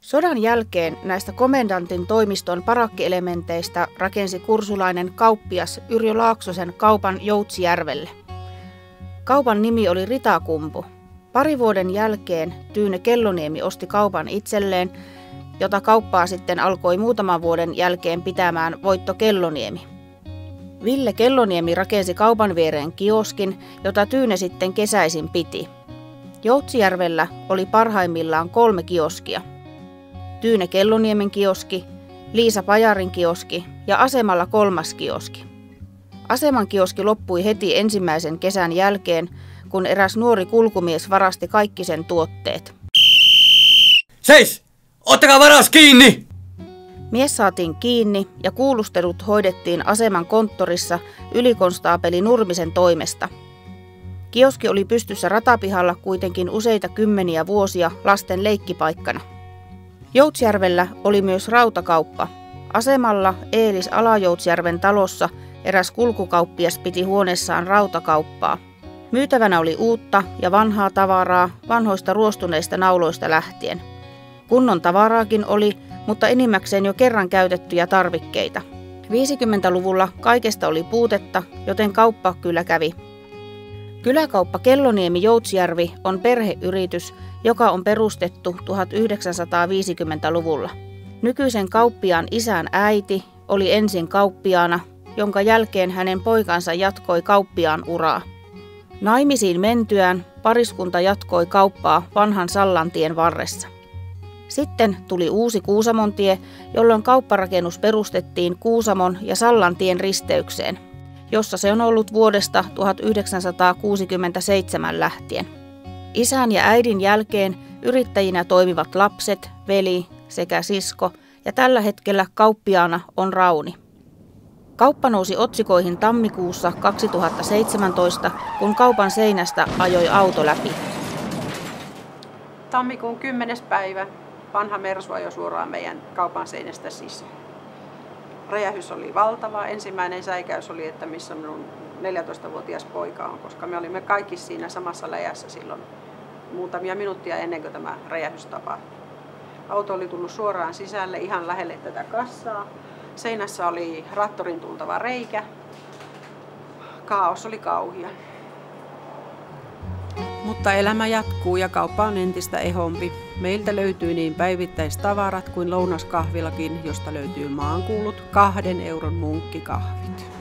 Sodan jälkeen näistä komendantin toimiston parakkielementeistä rakensi kursulainen kauppias Yrjö Laaksosen kaupan Joutsijärvelle. Kaupan nimi oli Ritakumpu. Pari vuoden jälkeen Tyyne Kelloniemi osti kaupan itselleen, jota kauppaa sitten alkoi muutaman vuoden jälkeen pitämään Voitto Kelloniemi. Ville Kelloniemi rakensi kaupan viereen kioskin, jota Tyyne sitten kesäisin piti. Joutsijärvellä oli parhaimmillaan kolme kioskia. Tyyne Kelloniemen kioski, Liisa Pajarin kioski ja asemalla kolmas kioski. Aseman kioski loppui heti ensimmäisen kesän jälkeen, kun eräs nuori kulkumies varasti kaikki sen tuotteet. Seis! Ottakaa varas kiinni! Mies saatiin kiinni ja kuulustelut hoidettiin aseman konttorissa ylikonstaapeli Nurmisen toimesta. Kioski oli pystyssä ratapihalla kuitenkin useita kymmeniä vuosia lasten leikkipaikkana. Joutsjärvellä oli myös rautakauppa. Asemalla Eelis Alajoutsjärven talossa eräs kulkukauppias piti huoneessaan rautakauppaa. Myytävänä oli uutta ja vanhaa tavaraa vanhoista ruostuneista nauloista lähtien. Kunnon tavaraakin oli, mutta enimmäkseen jo kerran käytettyjä tarvikkeita. 50-luvulla kaikesta oli puutetta, joten kauppa kyllä kävi. Kyläkauppa Kelloniemi Joutsjärvi on perheyritys, joka on perustettu 1950-luvulla. Nykyisen kauppiaan isän äiti oli ensin kauppiaana, jonka jälkeen hänen poikansa jatkoi kauppiaan uraa. Naimisiin mentyään pariskunta jatkoi kauppaa vanhan Sallantien varressa. Sitten tuli uusi Kuusamontie, jolloin kaupparakennus perustettiin Kuusamon ja Sallantien risteykseen, jossa se on ollut vuodesta 1967 lähtien. Isän ja äidin jälkeen yrittäjinä toimivat lapset, veli sekä sisko ja tällä hetkellä kauppiaana on Rauni. Kauppa nousi otsikoihin tammikuussa 2017, kun kaupan seinästä ajoi auto läpi. Tammikuun 10. päivä vanha Mersu ajoi suoraan meidän kaupan seinästä sisään. Räjähys oli valtava. Ensimmäinen säikäys oli, että missä minun 14-vuotias poika on, koska me olimme kaikki siinä samassa läjässä silloin muutamia minuuttia ennen kuin tämä räjähys tapahtui. Auto oli tullut suoraan sisälle ihan lähelle tätä kassaa. Seinässä oli rattorin tultava reikä. Kaos oli kauhia. Mutta elämä jatkuu ja kauppa on entistä ehompi. Meiltä löytyy niin päivittäistavarat kuin lounaskahvilakin, josta löytyy maankuulut kahden euron munkkikahvit.